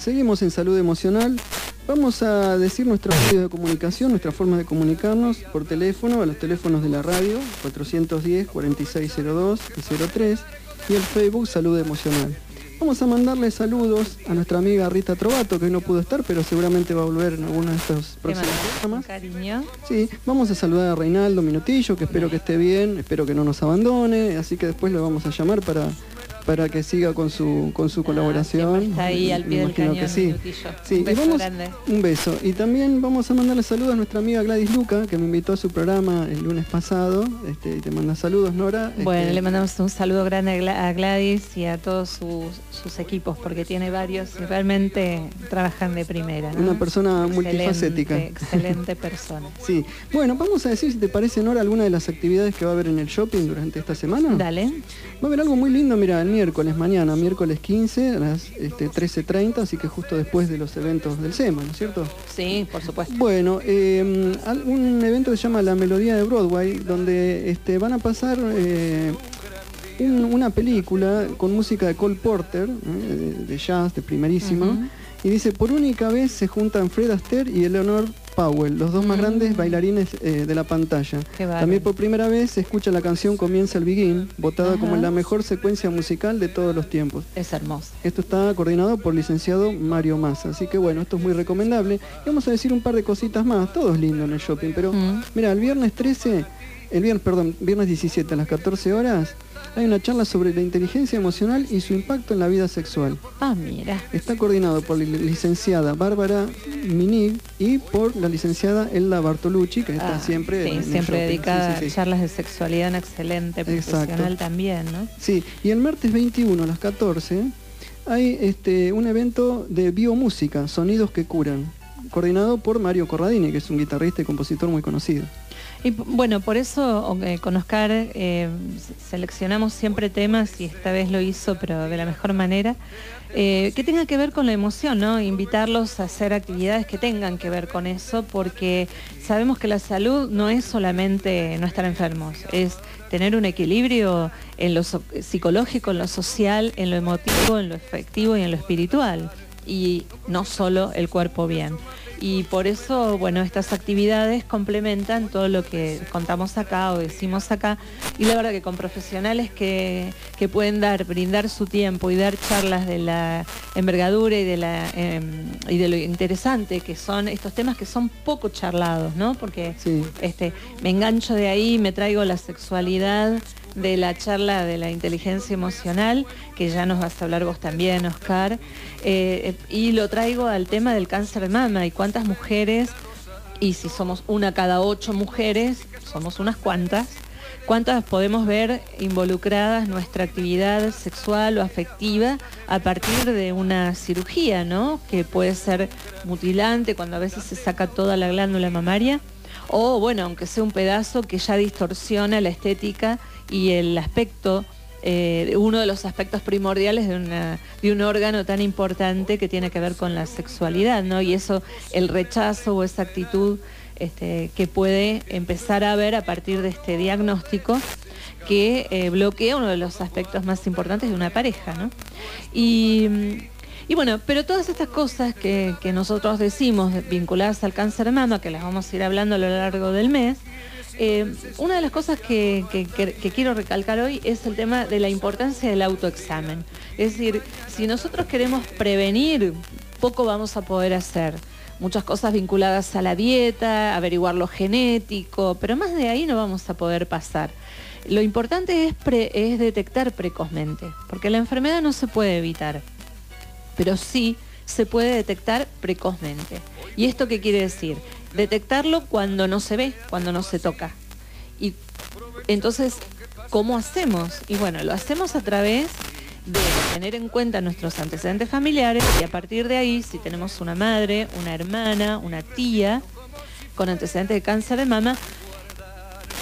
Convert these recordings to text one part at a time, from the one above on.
Seguimos en salud emocional. Vamos a decir nuestros medios de comunicación, nuestras formas de comunicarnos por teléfono, a los teléfonos de la radio, 410-4602 y 03, y el Facebook Salud Emocional. Vamos a mandarle saludos a nuestra amiga Rita Trovato, que hoy no pudo estar, pero seguramente va a volver en alguno de estos próximos programas. Cariño. Sí, vamos a saludar a Reinaldo Minutillo, que espero que esté bien, espero que no nos abandone, así que después lo vamos a llamar para para que siga con su con su colaboración. Está ahí al pie del Imagino cañón. que sí. Sí, Un y beso vamos- grande. Un beso. Y también vamos a mandarle saludos a nuestra amiga Gladys Luca, que me invitó a su programa el lunes pasado. Este, y te manda saludos, Nora. Bueno, Este, le mandamos un saludo grande a Gla- a Gladys y a todos sus, sus equipos, porque tiene varios y realmente trabajan de primera. ¿no? Una persona Excelente, multifacética. Excelente persona. Sí. Bueno, vamos a decir, si te parece, Nora, alguna de las actividades que va a haber en el shopping durante esta semana. Dale. Va a haber algo muy lindo, mira, miércoles, mañana, miércoles 15, a las este, 13.30, así que justo después de los eventos del SEMA, ¿no es cierto? Sí, por supuesto. Bueno, eh, al- un evento que se llama La Melodía de Broadway, donde este, van a pasar eh, un- una película con música de Cole Porter, eh, de, de jazz, de primerísimo, Ujú. y dice, por única vez se juntan Fred Astaire y Eleanor Powell, los dos más Mm. grandes bailarines eh, de la pantalla. También por primera vez se escucha la canción Comienza el Begin, votada como la mejor secuencia musical de todos los tiempos. Es hermoso. Esto está coordinado por licenciado Mario Massa, así que bueno, esto es muy recomendable. Y vamos a decir un par de cositas más, todo es lindo en el shopping, pero Mm. mira, el viernes 13, el viernes, perdón, viernes 17 a las 14 horas, hay una charla sobre la inteligencia emocional y su impacto en la vida sexual. Ah, mira. Está coordinado por la licenciada Bárbara Minig y por la licenciada Elda Bartolucci, que está Ah, siempre sí, en siempre shopping. dedicada Sí, a charlas de sexualidad, una excelente Exacto. profesional también, ¿no? Sí, y el martes 21 a las 14 hay este, un evento de biomúsica, Sonidos que Curan, coordinado por Mario Corradini, que es un guitarrista y compositor muy conocido. Y bueno, por eso eh, con Oscar eh, seleccionamos siempre temas y esta vez lo hizo, pero de la mejor manera, eh, que tenga que ver con la emoción, ¿no? Invitarlos a hacer actividades que tengan que ver con eso, porque sabemos que la salud no es solamente no estar enfermos, es tener un equilibrio en lo psicológico, en lo social, en lo emotivo, en lo efectivo y en lo espiritual, y no solo el cuerpo bien. Y por eso, bueno, estas actividades complementan todo lo que contamos acá o decimos acá. Y la verdad que con profesionales que, que pueden dar, brindar su tiempo y dar charlas de la envergadura y de, la, em, y de lo interesante que son estos temas que son poco charlados, ¿no? Porque Sí. este, me engancho de ahí, me traigo la sexualidad de la charla de la inteligencia emocional, que ya nos vas a hablar vos también, Oscar, eh, y lo traigo al tema del cáncer de mama y cuántas mujeres, y si somos una cada ocho mujeres, somos unas cuantas, cuántas podemos ver involucradas nuestra actividad sexual o afectiva a partir de una cirugía, ¿no? Que puede ser mutilante cuando a veces se saca toda la glándula mamaria o bueno, aunque sea un pedazo que ya distorsiona la estética y el aspecto, eh, uno de los aspectos primordiales de, de un órgano tan importante que tiene que ver con la sexualidad, ¿no? Y eso, el rechazo o esa actitud este, que puede empezar a ver a partir de este diagnóstico que eh, bloquea uno de los aspectos más importantes de una pareja, ¿no? Y, bueno, pero todas estas cosas que, nosotros decimos vinculadas al cáncer de mama, que las vamos a ir hablando a lo largo del mes, eh, una de las cosas que quiero recalcar hoy es el tema de la importancia del autoexamen. Es decir, si nosotros queremos prevenir, poco vamos a poder hacer. Muchas cosas vinculadas a la dieta, averiguar lo genético, pero más de ahí no vamos a poder pasar. Lo importante es, detectar precozmente, porque la enfermedad no se puede evitar pero sí se puede detectar precozmente. ¿Y esto qué quiere decir? Detectarlo cuando no se ve, cuando no se toca. Y entonces, ¿cómo hacemos? Y bueno, lo hacemos a través de tener en cuenta nuestros antecedentes familiares y a partir de ahí, si tenemos una madre, una hermana, una tía con antecedentes de cáncer de mama,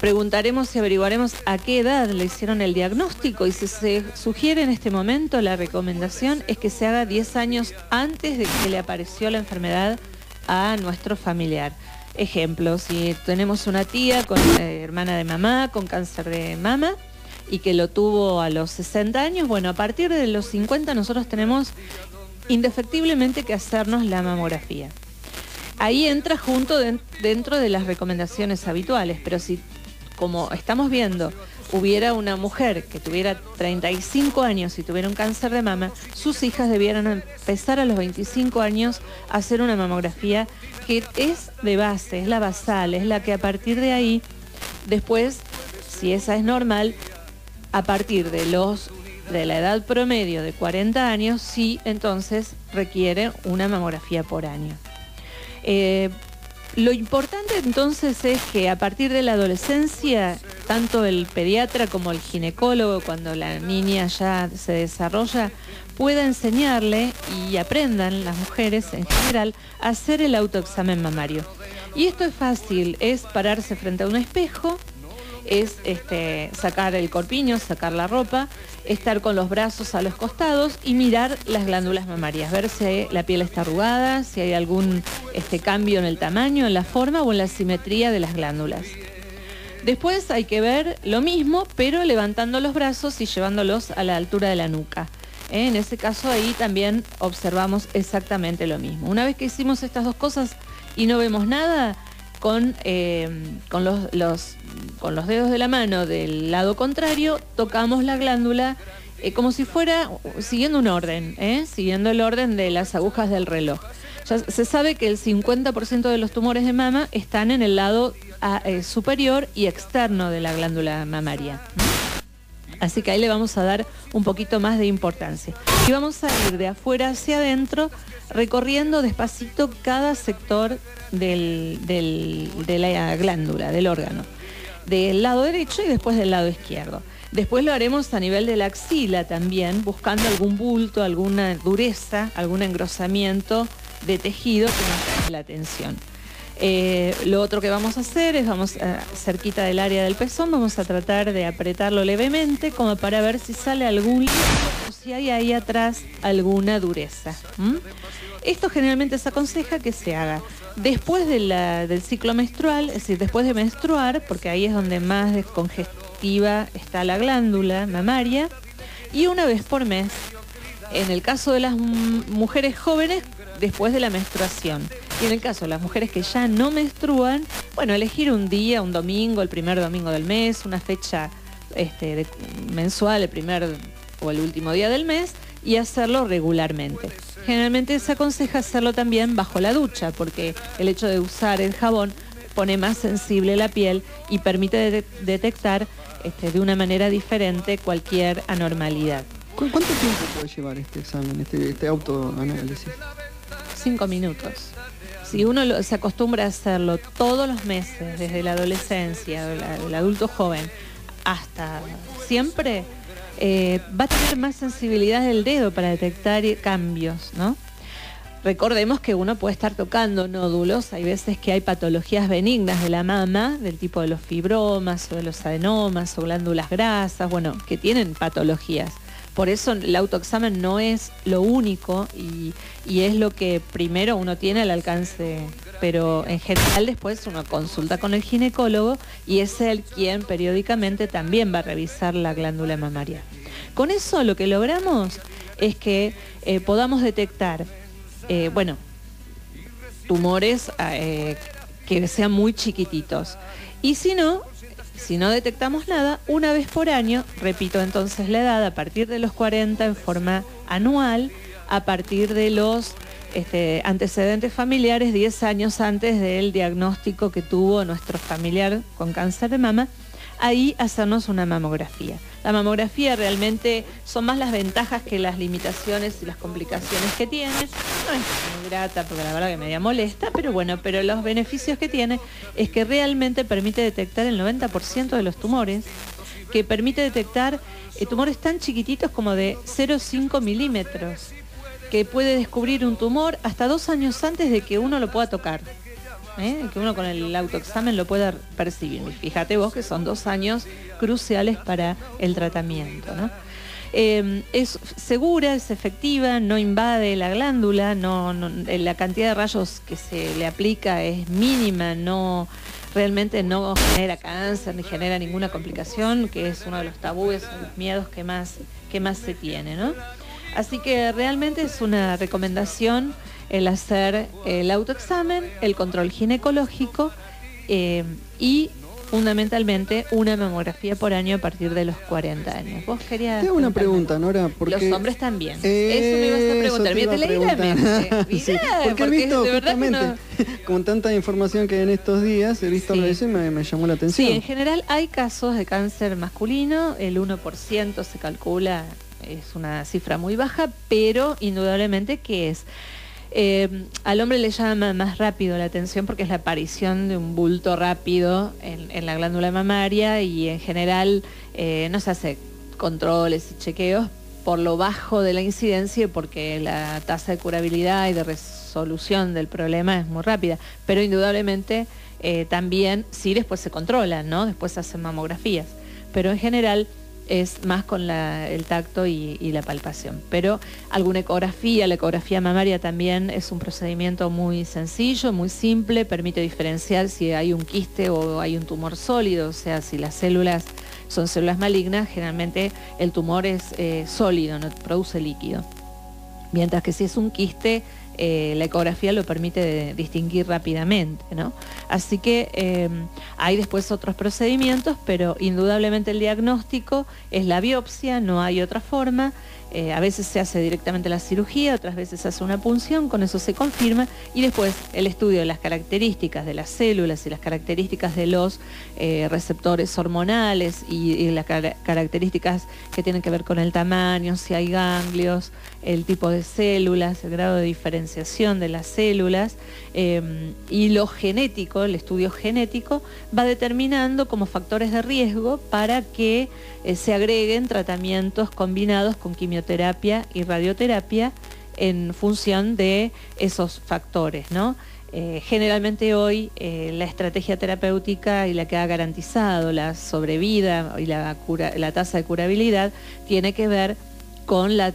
preguntaremos y averiguaremos a qué edad le hicieron el diagnóstico y si se sugiere en este momento la recomendación es que se haga 10 años antes de que le apareció la enfermedad a nuestro familiar. Ejemplo, si tenemos una tía con eh, hermana de mamá con cáncer de mama y que lo tuvo a los 60 años, bueno, a partir de los 50 nosotros tenemos indefectiblemente que hacernos la mamografía. Ahí entra junto dentro de las recomendaciones habituales, pero si, como estamos viendo, hubiera una mujer que tuviera 35 años y tuviera un cáncer de mama, sus hijas debieran empezar a los 25 años a hacer una mamografía que es de base, es la basal, es la que a partir de ahí, después, si esa es normal, a partir de los de la edad promedio de 40 años, sí entonces requiere una mamografía por año. Eh, lo importante entonces es que a partir de la adolescencia, tanto el pediatra como el ginecólogo, cuando la niña ya se desarrolla, pueda enseñarle y aprendan las mujeres en general a hacer el autoexamen mamario. Y esto es fácil, es pararse frente a un espejo, es este, sacar el corpiño, sacar la ropa, estar con los brazos a los costados y mirar las glándulas mamarias, ver si la piel está arrugada, si hay algún este, cambio en el tamaño, en la forma o en la simetría de las glándulas. Después hay que ver lo mismo, pero levantando los brazos y llevándolos a la altura de la nuca. ¿eh? En ese caso ahí también observamos exactamente lo mismo. Una vez que hicimos estas dos cosas y no vemos nada, con, eh, con, los, con los dedos de la mano del lado contrario, tocamos la glándula eh, como si fuera siguiendo un orden, ¿eh? siguiendo el orden de las agujas del reloj. Ya se sabe que el 50% de los tumores de mama están en el lado ah, superior y externo de la glándula mamaria. Así que ahí le vamos a dar un poquito más de importancia. Y vamos a ir de afuera hacia adentro recorriendo despacito cada sector de la glándula, del órgano, del lado derecho y después del lado izquierdo. Después lo haremos a nivel de la axila también, buscando algún bulto, alguna dureza, algún engrosamiento de tejido que nos llame la atención. Eh, lo otro que vamos a hacer es, vamos a, cerquita del área del pezón, vamos a tratar de apretarlo levemente como para ver si sale algún o si hay ahí atrás alguna dureza. Esto generalmente se aconseja que se haga después del ciclo menstrual, es decir, después de menstruar, porque ahí es donde más descongestiva está la glándula mamaria, y una vez por mes. En el caso de las mujeres jóvenes, después de la menstruación. Y en el caso de las mujeres que ya no menstruan, bueno, elegir un día, un domingo, el primer domingo del mes, una fecha este, mensual, el primer o el último día del mes, y hacerlo regularmente. Generalmente se aconseja hacerlo también bajo la ducha, porque el hecho de usar el jabón pone más sensible la piel y permite detectar este, de una manera diferente cualquier anormalidad. ¿Cuánto tiempo puede llevar este examen, este, este autoanálisis? Cinco minutos. Si uno se acostumbra a hacerlo todos los meses, desde la adolescencia, el adulto joven, hasta siempre, eh, va a tener más sensibilidad del dedo para detectar cambios, ¿no? Recordemos que uno puede estar tocando nódulos, hay veces que hay patologías benignas de la mama, del tipo de los fibromas o de los adenomas o glándulas grasas, bueno, que tienen patologías. Por eso el autoexamen no es lo único y, es lo que primero uno tiene al alcance, pero en general después uno consulta con el ginecólogo y es él quien periódicamente también va a revisar la glándula mamaria. Con eso lo que logramos es que eh, podamos detectar, eh, bueno, tumores eh, que sean muy chiquititos. Y si no, si no detectamos nada, una vez por año, repito entonces la edad, a partir de los 40 en forma anual, a partir de los este, antecedentes familiares 10 años antes del diagnóstico que tuvo nuestro familiar con cáncer de mama, ahí hacernos una mamografía. La mamografía realmente son más las ventajas que las limitaciones y las complicaciones que tiene. No es muy grata porque la verdad que media molesta, pero bueno, pero los beneficios que tiene es que realmente permite detectar el 90% de los tumores, que permite detectar eh, tumores tan chiquititos como de 0,5 milímetros, que puede descubrir un tumor hasta dos años antes de que uno lo pueda tocar. ¿Eh? que uno con el autoexamen lo pueda percibir. fíjate vos que son dos años cruciales para el tratamiento. Em, es segura, es efectiva, no invade la glándula, no, la cantidad de rayos que se le aplica es mínima, no realmente no genera cáncer ni genera ninguna complicación, que es uno de los tabúes, los miedos que más, que más se tiene. Así que realmente es una recomendación el hacer el autoexamen, el control ginecológico eh, y fundamentalmente una mamografía por año a partir de los 40 años. Vos querías... Tengo una pregunta, Nora. Porque... Los hombres también. Eso me ibas a preguntar. Mira, te leí la mente. sí, porque, he visto justamente, con tanta información que hay en estos días, he visto sí. eso y me, me, llamó la atención. Sí, en general hay casos de cáncer masculino, el 1% se calcula, es una cifra muy baja, pero indudablemente que es eh, al hombre le llama más rápido la atención porque es la aparición de un bulto rápido en, la glándula mamaria y en general eh, no se hace controles y chequeos por lo bajo de la incidencia porque la tasa de curabilidad y de resolución del problema es muy rápida. Pero indudablemente eh, también sí después se controlan, ¿no? Después se hacen mamografías. Pero en general es más con el tacto y, la palpación. Pero alguna ecografía, la ecografía mamaria también es un procedimiento muy sencillo, muy simple, permite diferenciar si hay un quiste o hay un tumor sólido, o sea, si las células son células malignas, generalmente el tumor es eh, sólido, no produce líquido. Mientras que si es un quiste, eh, la ecografía lo permite distinguir rápidamente. ¿no? Así que eh, hay después otros procedimientos, pero indudablemente el diagnóstico es la biopsia, no hay otra forma. Eh, a veces se hace directamente la cirugía, otras veces se hace una punción, con eso se confirma y después el estudio de las características de las células y las características de los eh, receptores hormonales y, las características que tienen que ver con el tamaño, si hay ganglios, el tipo de células, el grado de diferenciación de las células em, y lo genético, el estudio genético, va determinando como factores de riesgo para que eh, se agreguen tratamientos combinados con quimioterapia terapia y radioterapia en función de esos factores, ¿no? Eh, generalmente hoy eh, la estrategia terapéutica y la que ha garantizado la sobrevida y la, la tasa de curabilidad tiene que ver con la,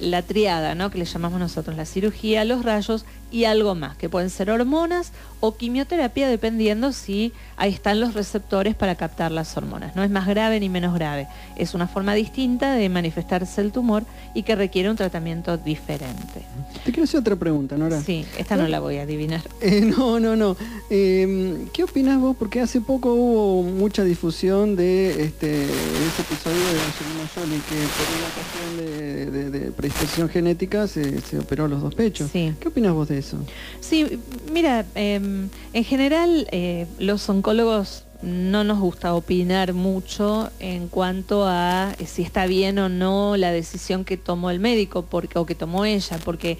la triada, ¿no? que le llamamos nosotros la cirugía, los rayos y algo más, que pueden ser hormonas o quimioterapia dependiendo si ahí están los receptores para captar las hormonas. No es más grave ni menos grave, es una forma distinta de manifestarse el tumor y que requiere un tratamiento diferente. Te quiero hacer otra pregunta, Nora. Sí, esta no la voy a adivinar. Eh, no, no, no. Em, ¿Qué opinas vos? Porque hace poco hubo mucha difusión de este ese episodio de Angelina Jolie que por una cuestión de, predisposición genética se, se, operó los dos pechos. Sí. ¿Qué opinas vos de eso? Sí, mira, em, en general eh, los oncólogos no nos gusta opinar mucho en cuanto a eh, si está bien o no la decisión que tomó el médico porque, o que tomó ella, porque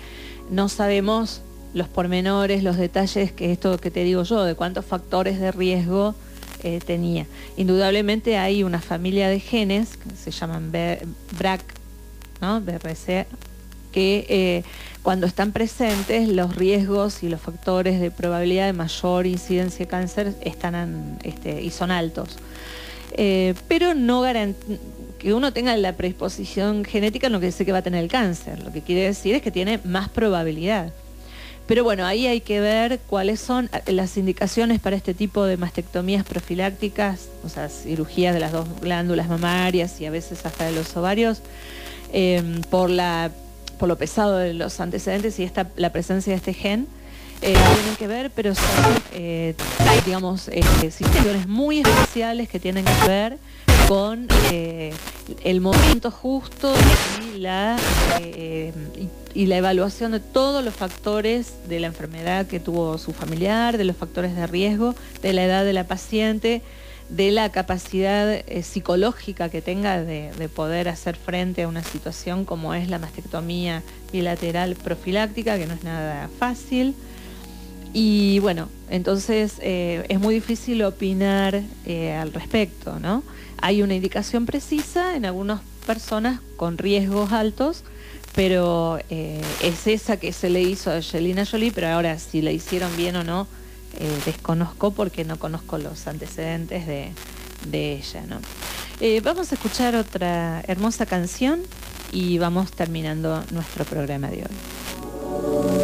no sabemos los pormenores, los detalles, que esto que te digo yo, de cuántos factores de riesgo eh, tenía. Indudablemente hay una familia de genes, que se llaman BRAC, ¿no? BRC, que eh, cuando están presentes los riesgos y los factores de probabilidad de mayor incidencia de cáncer están este, y son altos. Eh, pero no que uno tenga la predisposición genética no quiere decir que va a tener el cáncer, lo que quiere decir es que tiene más probabilidad. Pero bueno, ahí hay que ver cuáles son las indicaciones para este tipo de mastectomías profilácticas, o sea, cirugías de las dos glándulas mamarias y a veces hasta de los ovarios, eh, por la por lo pesado de los antecedentes y esta, la presencia de este gen, eh, tienen que ver, pero son, eh, digamos, eh, situaciones muy especiales que tienen que ver con el momento justo y la, y la evaluación de todos los factores de la enfermedad que tuvo su familiar, de los factores de riesgo, de la edad de la paciente, de la capacidad eh, psicológica que tenga de, poder hacer frente a una situación como es la mastectomía bilateral profiláctica, que no es nada fácil. Y bueno, entonces eh, es muy difícil opinar eh, al respecto, ¿no? Hay una indicación precisa en algunas personas con riesgos altos, pero es esa que se le hizo a Angelina Jolie, pero ahora si la hicieron bien o no, eh, desconozco porque no conozco los antecedentes de, ella. ¿no? Eh, vamos a escuchar otra hermosa canción y vamos terminando nuestro programa de hoy.